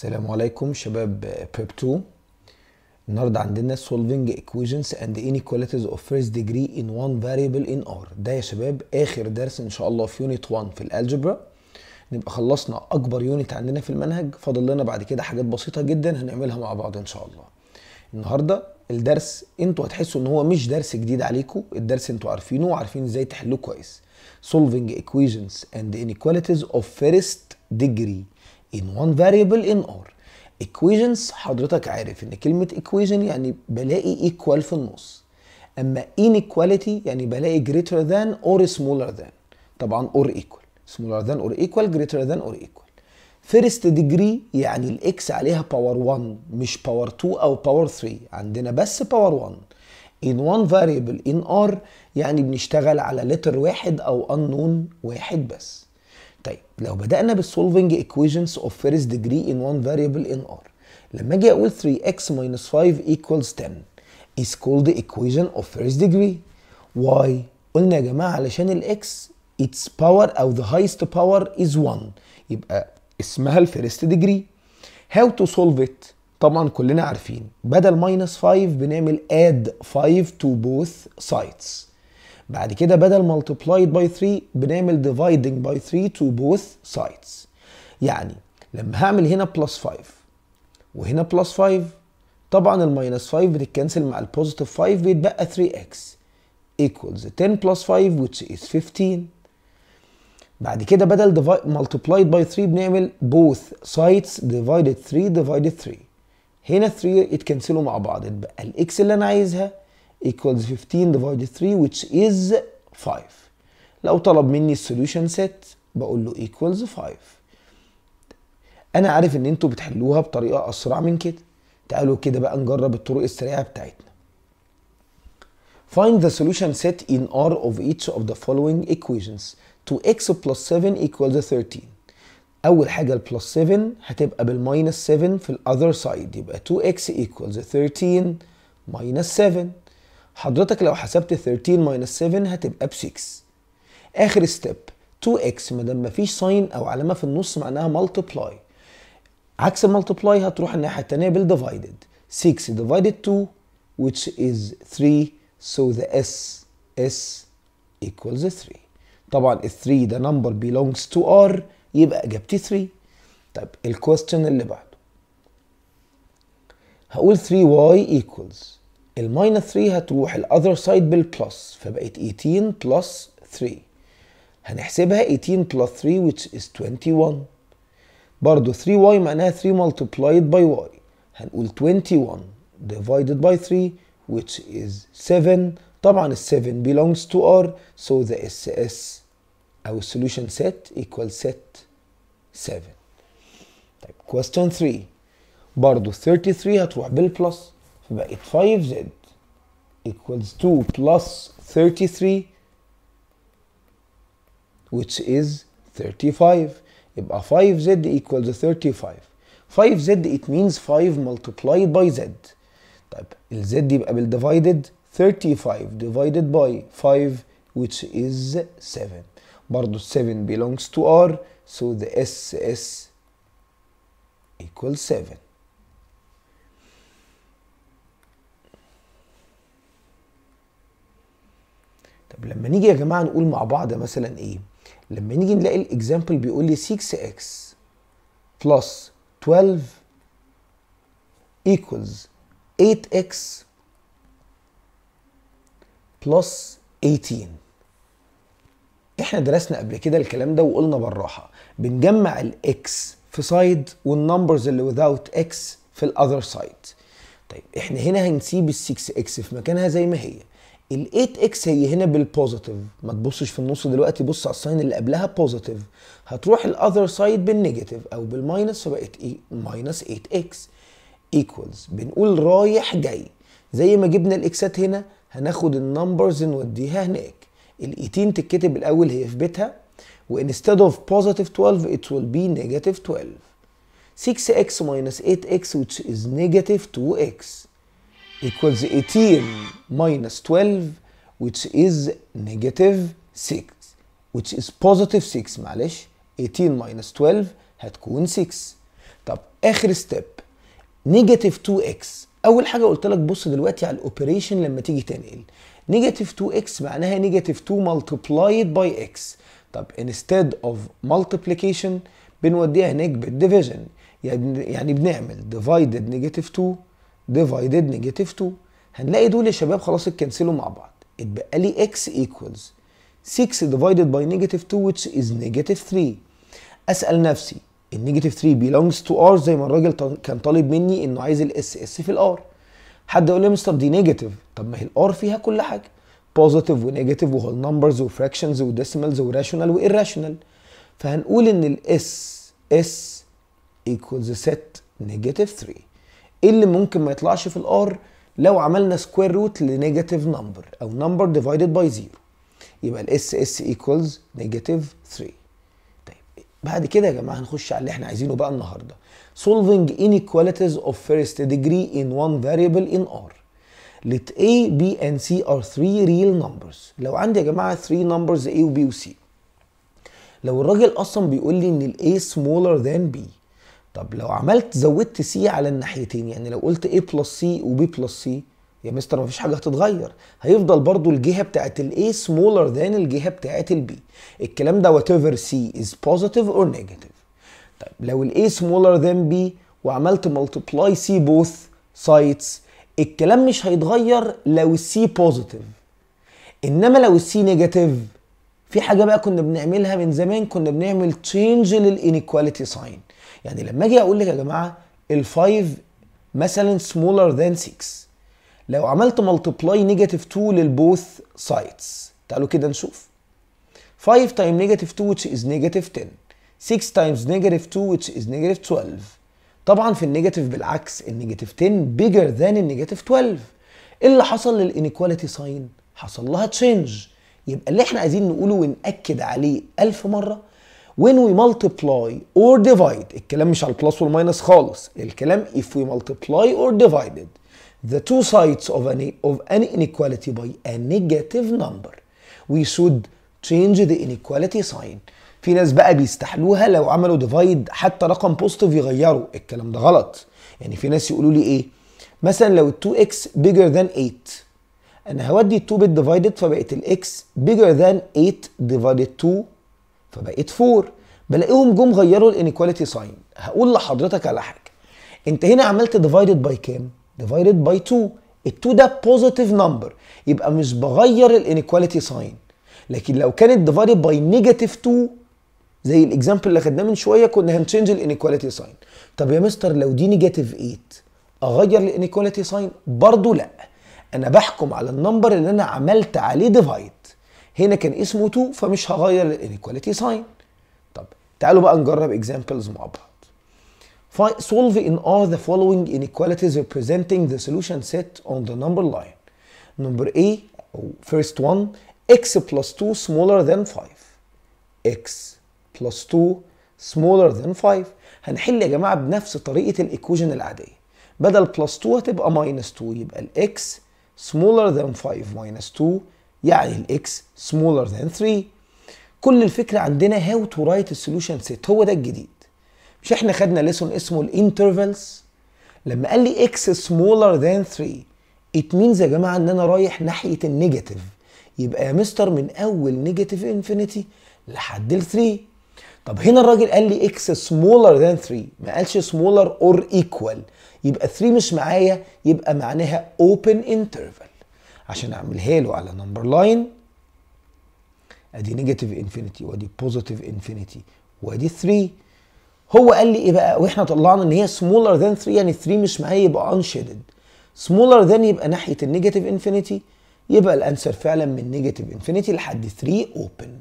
السلام عليكم شباب بيب 2 النهارده عندنا solving equations and inequalities of first degree in one variable in R. ده يا شباب آخر درس إن شاء الله في unit 1 في ال algebra نبقى خلصنا أكبر unit عندنا في المنهج. فاضل لنا بعد كده حاجات بسيطة جدا هنعملها مع بعض إن شاء الله. النهارده الدرس أنتوا هتحسوا إن هو مش درس جديد عليكم. الدرس أنتوا عارفينه وعارفين إزاي تحلوه كويس. solving equations and inequalities of first degree. In one variable in R equations حضرتك عارف ان كلمة equation يعني بلاقي equal في النص اما inequality يعني بلاقي greater than or smaller than طبعا or equal smaller than or equal greater than or equal first degree يعني ال x عليها power 1 مش power 2 أو power 3 عندنا بس power 1 in one variable in R يعني بنشتغل على letter واحد أو unknown واحد بس طيب لو بدأنا بالsolving equations of first degree in one variable in R لما أجي أقول 3x minus 5 equals 10 is called the equation of first degree why قلنا يا جماعة علشان الاكس its power أو the highest power is 1 يبقى اسمها الفيرست degree how to solve it طبعا كلنا عارفين بدل minus 5 بنعمل add 5 to both sides بعد كده بدل multiplied by 3 بنعمل dividing by 3 to both sides. يعني لما هعمل هنا plus 5 وهنا plus 5 طبعا ال minus 5 بتتكنسل مع ال positive 5 بيتبقى 3x equals 10 plus 5 which is 15 بعد كده بدل multiplied by 3 بنعمل both sides divided 3 divided 3 هنا 3 يتكنسلوا مع بعض يتبقى ال x اللي أنا عايزها equals 15 divided 3 which is 5 لو طلب مني ال solution set بقول له equals 5 أنا عارف إن أنتوا بتحلوها بطريقة أسرع من كده. تعالوا كده بقى نجرب الطرق السريعة بتاعتنا. Find the solution set in R of each of the following equations. 2x plus 7 equals 13 أول حاجة ال plus 7 هتبقى ب ال minus 7 في ال other side يبقى 2x equals 13 minus 7 حضرتك لو حسبت 13 minus 7 هتبقى ب 6 آخر step 2x ما دام مفيش sign أو علامة في النص معناها multiply. عكس ال multiply هتروح الناحية التانية بال divided 6 divided 2 which is 3 so the s s equals 3 طبعا ال 3 ده number belongs to r يبقى إجابتي 3 طيب ال question اللي بعده. هقول 3y equals ال minus 3 هتروح ال other side بال plus فبقت 18 plus 3 هنحسبها 18 plus 3 which is 21 برضو 3y معناها 3 multiplied by y. هنقول 21 divided by 3 which is 7 طبعا ال 7 belongs to R so the SS أو solution set equals set 7 طيب question 3 برضو 33 هتروح بالبلس فبقت 5z equals 2 plus 33 which is 35 يبقى 5z equals 35 5z it means 5 multiplied by z طيب ال z يبقى بالdivided 35 divided by 5 which is 7 برضو 7 belongs to R so the SS equals 7 طب لما نيجي يا جماعة نقول مع بعض مثلا إيه؟ لما نيجي نلاقي الاكزامبل بيقول لي 6x plus 12 equals 8x plus 18 إحنا درسنا قبل كده الكلام ده وقلنا بالراحة. بنجمع ال x في side وال numbers اللي without x في ال other side طيب إحنا هنا هنسيب ال 6x في مكانها زي ما هي. ال 8x هي هنا بال positive ما تبصش في النص دلوقتي بص على ال sign اللي قبلها positive هتروح ال other side بال negative أو بال minus فبقت minus 8x equals بنقول رايح جاي. زي ما جبنا ال x ات هنا هناخد ال numbers نوديها هناك. ال 18 تتكتب الأول هي في بيتها و instead of positive 12 it will be negative 12 6x minus 8x which is negative 2x equals 18 minus 12 which is negative 6 which is positive 6 معلش 18 minus 12 هتكون 6 طب آخر step negative 2x أول حاجة قلت لك بص دلوقتي على ال operation لما تيجي تنقل. negative 2x معناها negative 2 multiplied by x. طب instead of multiplication بنوديها هناك بال division يعني يعني بنعمل divided negative 2 divided negative 2 هنلاقي دول يا شباب خلاص اتكنسلوا مع بعض. اتبقى لي x equals 6 divided by negative 2 which is negative 3 أسأل نفسي ال negative 3 belongs to r? زي ما الراجل كان طالب مني إنه عايز ال SS في ال R حد يقول لي مستر دي negative طب ما هي ال R فيها كل حاجة. بوزيتيف ونيجاتيف وهول نمبرز وفراكشنز وديسيمالز وراشونال وايراشونال فهنقول إن ال SS equals set negative 3 إيه اللي ممكن ما يطلعش في ال R لو عملنا square root ل negative number أو number divided by 0 يبقى ال S.S. equals negative 3 طيب بعد كده يا جماعة هنخش على اللي إحنا عايزينه بقى النهارده. Solving inequalities of first degree in one variable in R. Let A, B and C are three real numbers. لو عندي يا جماعة 3 numbers A و B و C. لو الراجل أصلا بيقول لي إن ال A smaller than B طب لو عملت زودت C على الناحيتين يعني لو قلت A plus C و B plus C يا مستر مفيش حاجة هتتغير. هيفضل برضو الجهة بتاعت ال A smaller than الجهة بتاعت ال B. الكلام ده whatever C is positive or negative. طيب لو ال A smaller than B وعملت multiply C both sides الكلام مش هيتغير لو ال C positive. إنما لو ال C negative في حاجة بقى كنا بنعملها من زمان كنا بنعمل change لل inequality sign يعني لما أجي أقول لك يا جماعة ال 5 مثلا smaller than 6 لو عملت multiply negative 2 لل both sides. تعالوا كده نشوف. 5 times negative 2 which is negative 10 6 times negative 2 which is negative 12 طبعا في ال negative بالعكس ال negative 10 bigger than ال negative 12 إيه اللي حصل لل inequality sign حصل لها change يبقى اللي إحنا عايزين نقوله ونأكد عليه ألف مرة when we multiply or divide الكلام مش على ال plus وال minus خالص الكلام if we multiply or divided the two sides of an, of an inequality by a negative number we should change the inequality sign. في ناس بقى بيستحلوها لو عملوا divide حتى رقم positive يغيروا. الكلام ده غلط. يعني في ناس يقولوا لي إيه؟ مثلا لو ال 2x bigger than 8 أنا هودي ال 2 ب divided فبقت ال x bigger than 8 divided 2 فبقت 4 بلاقيهم جم غيروا ال inequality sign هقول لحضرتك على حاجة. أنت هنا عملت divided by كام؟ divided by 2 ال 2 ده positive number يبقى مش بغير ال inequality sign لكن لو كانت divided by negative 2 زي ال example اللي خدناه من شوية كنا هن change ال inequality sign طب يا مستر لو دي negative 8 أغير ال inequality sign برضو لا. أنا بحكم على ال number اللي أنا عملت عليه divide هنا كان اسمه 2 فمش هغير ال inequality sign طب تعالوا بقى نجرب examples مع بعض solve in R the following inequalities representing the solution set on the number line. Number A, first one, x plus 2 smaller than 5. x plus 2 smaller than 5. هنحل يا جماعة بنفس طريقة ال equation العادية. بدل plus 2 هتبقى minus 2 يبقى ال x smaller than 5 minus 2 يعني ال x smaller than 3. كل الفكرة عندنا to write a solution set. هو ده الجديد. مش إحنا خدنا lesson اسمه ال intervals لما قال لي x smaller than 3 it means يا جماعة إن أنا رايح ناحية ال negative يبقى يا مستر من أول negative infinity لحد ال 3 طب هنا الراجل قال لي x smaller than 3 ما قالش smaller or equal يبقى 3 مش معايا يبقى معناها open interval عشان اعملها له على number line أدي negative infinity وأدي positive infinity وأدي 3 هو قال لي إيه بقى؟ وإحنا طلعنا إن هي smaller than 3 يعني 3 مش معايا يبقى unshaded smaller than يبقى ناحية ال negative infinity يبقى ال answer فعلا من negative infinity لحد 3 open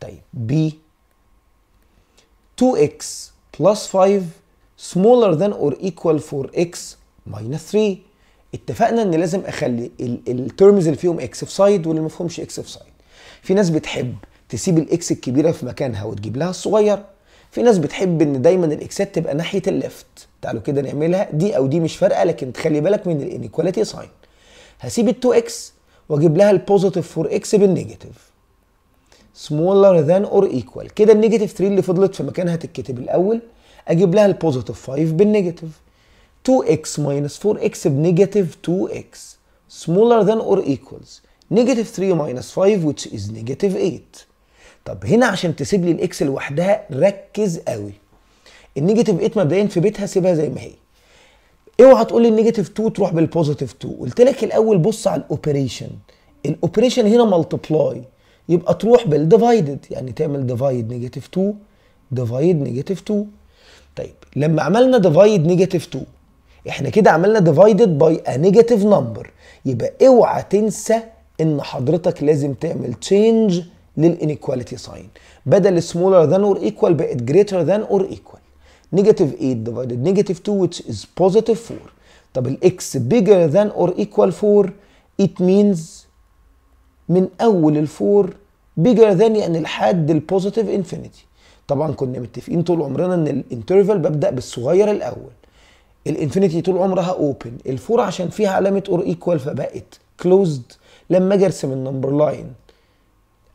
طيب B 2x plus 5 smaller than or equal 4x minus 3 اتفقنا إن لازم أخلي ال terms اللي فيهم x في side واللي ما فيهمش x في side في ناس بتحب تسيب ال x الكبيرة في مكانها وتجيب لها الصغير في ناس بتحب إن دايما ال x ات تبقى ناحية ال left تعالوا كده نعملها. دي أو دي مش فارقة لكن تخلي بالك من ال inequality sign هسيب ال 2 x وأجيب لها ال positive 4 x بال negative smaller than or equal. كده ال negative 3 اللي فضلت في مكانها تتكتب الأول. أجيب لها ال positive 5 بال negative 2x minus 4x ب negative 2x smaller than or equals negative 3 minus 5 which is negative 8 طب هنا عشان تسيب لي ال x لوحدها ركز قوي. ال negative 8 مبدئيا في بيتها سيبها زي ما هي. اوعى تقول لي ال negative 2 تروح بال positive 2 قلت لك الأول بص على ال operation ال operation هنا multiply يبقى تروح بال divided يعني تعمل divide negative 2 divide negative 2 طيب لما عملنا divide negative 2 إحنا كده عملنا divided by a negative number يبقى اوعى تنسى ان حضرتك لازم تعمل change لل inequality sign بدل smaller than or equal بقت greater than or equal. Negative 8 divided negative 2 which is positive 4 طب ال x bigger than or equal 4 it means من أول ال four bigger than يعني لحد ال positive infinity طبعا كنا متفقين طول عمرنا إن ال interval ببدا بالصغير الأول. ال infinity طول عمرها open ال four عشان فيها علامة or equal فبقت closed لما أجي ارسم ال number line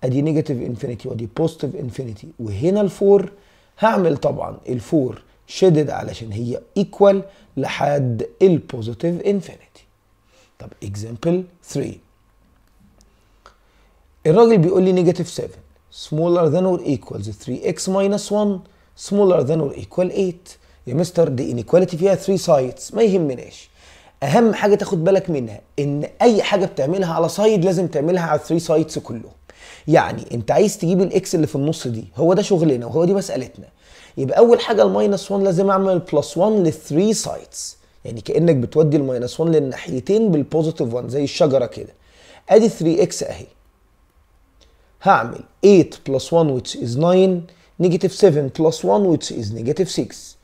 أدي negative infinity وأدي positive infinity وهنا ال four هعمل طبعا ال four شدد علشان هي equal لحد ال positive infinity طب example 3 الراجل بيقول لي negative 7 smaller than or equals 3x minus 1 smaller than or equal 8 يا مستر دي inequality فيها 3 sides ما يهمناش. أهم حاجة تاخد بالك منها إن أي حاجة بتعملها على side لازم تعملها على 3 sides كلهم يعني أنت عايز تجيب ال x اللي في النص دي هو ده شغلنا وهو دي مسألتنا. يبقى أول حاجة ال minus 1 لازم أعمل plus 1 لل 3 sides يعني كأنك بتودي ال minus 1 للناحيتين بال positive 1 زي الشجرة كده. أدي 3 x أهي. هعمل 8 plus 1 which is 9 negative 7 plus 1 which is negative 6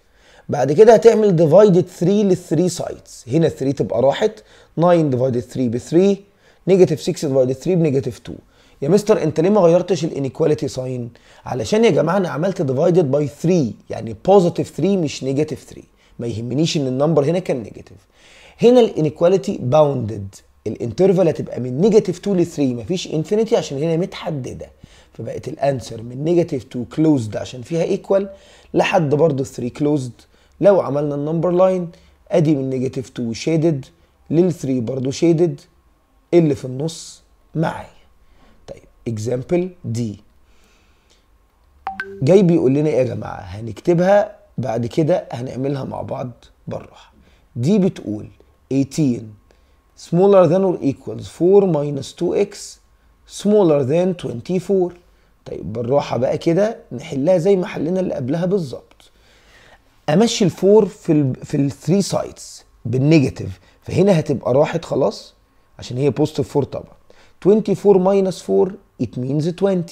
بعد كده هتعمل divided 3 لل 3 sides. هنا 3 تبقى راحت 9 divided 3 ب 3 negative 6 divided 3 ب negative 2 يا مستر انت ليه ما غيرتش ال inequality sign علشان يا جماعة أنا عملت divided by 3 يعني positive 3 مش negative 3 ما يهمنيش إن ال number هنا كان negative هنا ال inequality bounded ال interval هتبقى من negative 2 ل 3 مفيش infinity عشان هنا متحددة. فبقت ال answer من negative 2 closed عشان فيها equal لحد برضه 3 closed لو عملنا ال number line ادي من negative 2 shaded لل 3 برضه شيدد اللي في النص معايا طيب اكزامبل دي جاي بيقول لنا إيه يا جماعة؟ هنكتبها بعد كده هنعملها مع بعض بالراحة. دي بتقول 18 smaller than or equals 4 minus 2x smaller than 24 طيب بالراحة بقى كده نحلها زي ما حلينا اللي قبلها بالظبط. امشي ال four في ال في ال three sides بال negative فهنا هتبقى راحت خلاص عشان هي positive 4 طبعا. 24 minus 4 it means 20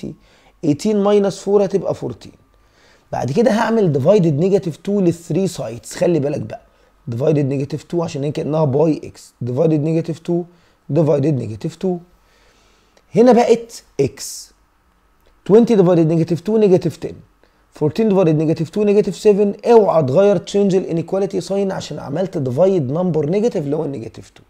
18 minus 4 هتبقى 14 بعد كده هعمل divided negative 2 لل three sides خلي بالك بقى divided negative 2 عشان هي كأنها by x divided negative 2 divided negative 2 هنا بقت x 20 divided negative 2 negative 10 14 divided negative 2 negative 7 اوعى تغير change ال inequality sign عشان عملت divide number negative اللي هو ال negative 2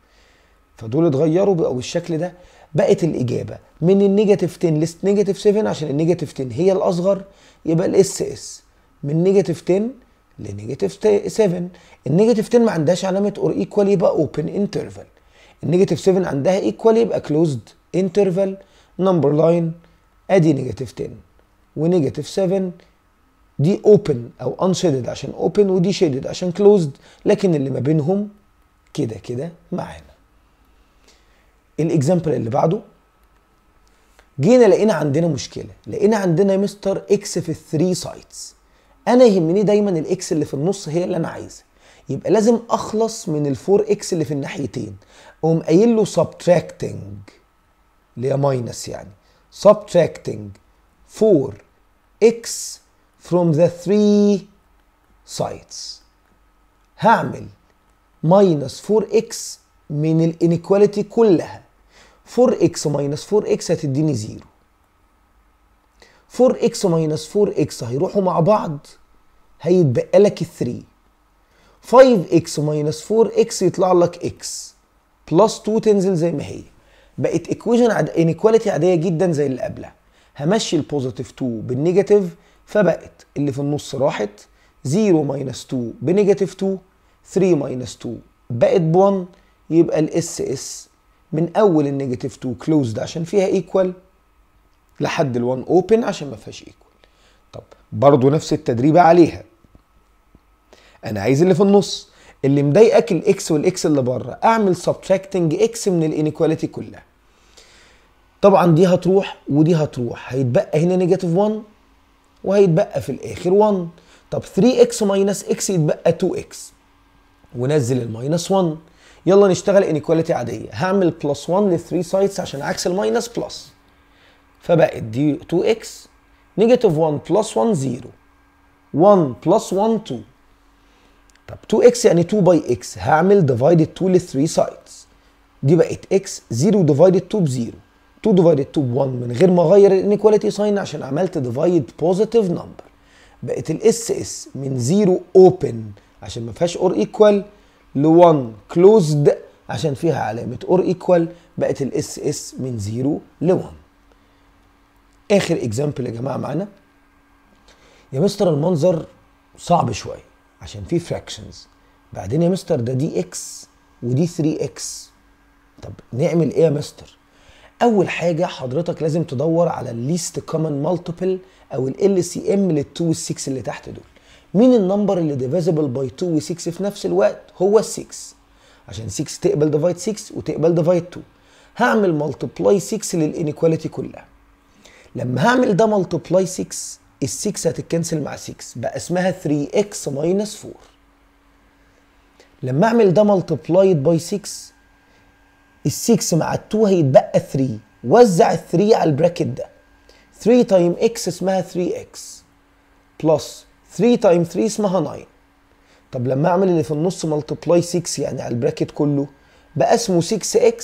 فدول اتغيروا بقوا بالشكل ده. بقت الإجابة من ال negative 10 لست negative 7 عشان ال negative 10 هي الأصغر يبقى ال SS من negative 10 ل negative 7 ال negative 10 ما عندهاش علامة or equal يبقى open interval ال negative 7 عندها equal يبقى closed interval number line أدي negative 10 و negative 7 دي open أو unshaded عشان open ودي shaded عشان closed لكن اللي ما بينهم كده كده معانا. ال example اللي بعده جينا لقينا عندنا مشكلة لقينا عندنا مستر x في ال three sides أنا يهمني دايما ال x اللي في النص هي اللي أنا عايزها. يبقى لازم أخلص من ال four x اللي في الناحيتين. أقوم قايل له subtracting اللي هي minus يعني. subtracting 4 x from the three sides. هعمل minus 4x من ال inequality كلها. 4x minus 4x هتديني zero 4x minus 4x هيروحوا مع بعض هيتبقى لك ال 3 5x minus 4x يطلع لك x. plus 2 تنزل زي ما هي. بقت equation. inequality عادية جدا زي اللي قبلها. همشي ال positive 2 بال negative فبقت اللي في النص راحت 0 minus 2 ب negative 2 3 minus 2 بقت ب 1 يبقى ال SS من أول ال negative 2 closed عشان فيها equal لحد ال 1 open عشان ما فيهاش equal طب برضه نفس التدريب عليها. أنا عايز اللي في النص. اللي مضايقك ال x وال x اللي بره. أعمل subtracting x من ال inequality كلها. طبعا دي هتروح ودي هتروح. هيتبقى هنا negative 1 وهيتبقى في الآخر 1 طب 3 x minus x يتبقى 2 x ونزل ال minus 1 يلا نشتغل inequality عادية. هعمل plus 1 ل 3 sides عشان عكس ال minus plus فبقت دي 2 x negative 1 plus 1 0 1 plus 1 2 طب 2 x يعني 2 by x هعمل divided 2 ل 3 sides دي بقت x 0 divided 2 ب 0 2 divided 2 ب 1 من غير ما أغير ال inequality sign عشان عملت divide positive number بقت ال SS من 0 open عشان ما فيهاش or equal ل 1 closed عشان فيها علامة or equal بقت ال SS من 0 ل 1 آخر example يا جماعة معانا. يا مستر المنظر صعب شوية عشان فيه fractions بعدين يا مستر ده دي x ودي 3 x طب نعمل إيه يا مستر؟ أول حاجة حضرتك لازم تدور على ال least common multiple أو LCM لل2 وال6 اللي تحت دول. مين ال number اللي divisible by 2 و6 في نفس الوقت؟ هو ال 6 عشان 6 تقبل divide 6 وتقبل divide 2 هعمل multiply 6 لل inequality كلها. لما هعمل ده multiply 6 ال 6 هتت cancel مع 6 بقى اسمها 3x minus 4 لما أعمل ده multiplied by 6 ال 6 مع ال 2 هيتبقى 3 وزع ال 3 على ال bracket ده. 3 time x اسمها 3x plus 3 times 3 اسمها 9 طب لما أعمل اللي في النص multiply 6 يعني على ال bracket كله بقى اسمه 6x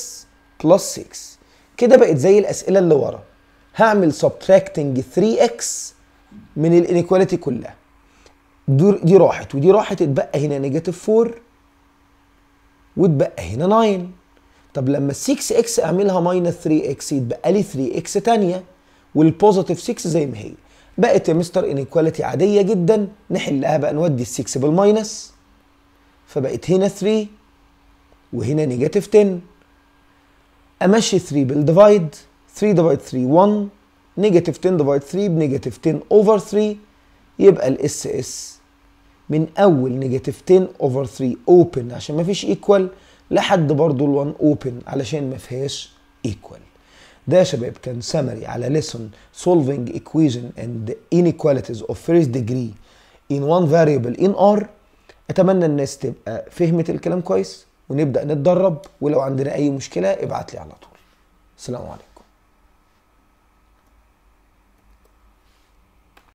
plus 6 كده بقت زي الأسئلة اللي ورا. هعمل subtracting 3x من ال inequality كلها. دي راحت ودي راحت اتبقى هنا negative 4 واتبقى هنا 9 طب لما 6 x اعملها minus 3 x يتبقى لي 3 إكس ثانية وال positive 6 زي ما هي. بقت يا مستر inequality عادية جدا نحلها بقى نودي ال 6 بال minus فبقت هنا 3 وهنا negative 10 أمشي 3 بال divide 3 divide 3 1 negative 10 divide 3 ب negative 10 over 3 يبقى ال SS من أول negative 10 over 3 open عشان ما فيش equal لحد برضو ال 1 open علشان ما فيهاش ايكوال ده يا شباب كان سمري على lesson solving equation and inequalities of first degree in one variable in R. أتمنى الناس تبقى فهمت الكلام كويس ونبدأ نتدرب. ولو عندنا أي مشكلة ابعت لي على طول. السلام عليكم.